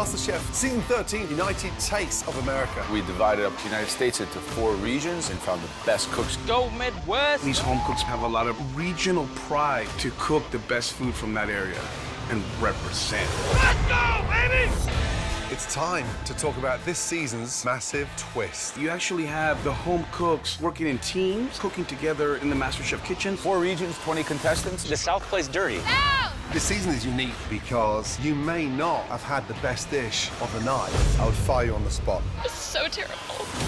MasterChef Season 13 United Tastes of America. We divided up the United States into four regions and found the best cooks. Go Midwest! These home cooks have a lot of regional pride to cook the best food from that area and represent. Let's go, baby! It's time to talk about this season's massive twist. You actually have the home cooks working in teams, cooking together in the MasterChef kitchen. Four regions, 20 contestants. The South plays dirty. Ah! This season is unique because you may not have had the best dish of the night. I would fire you on the spot. It's so terrible.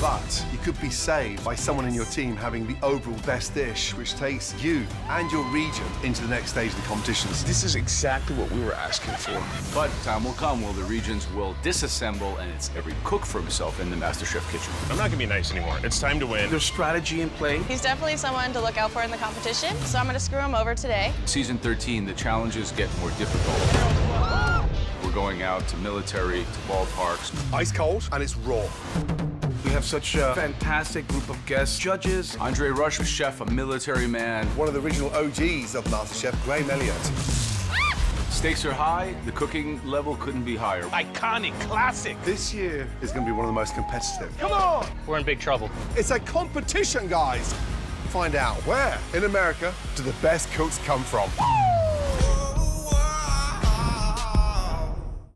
But you could be saved by someone in your team having the overall best dish, which takes you and your region into the next stage of the competitions. This is exactly what we were asking for. But time will come where the regions will disassemble and it's every cook for himself in the MasterChef kitchen. I'm not gonna be nice anymore. It's time to win. There's strategy in play. He's definitely someone to look out for in the competition, so I'm gonna screw him over today. Season 13, the challenges get more difficult. We're going out to military, to ballparks. Ice cold and it's raw. We have such a fantastic group of guests, judges. Andre Rush was chef, a military man. One of the original OGs of MasterChef, Graham Elliot. Stakes are high, the cooking level couldn't be higher. Iconic, classic. This year is going to be one of the most competitive. Come on! We're in big trouble. It's a competition, guys. Find out where in America do the best cooks come from.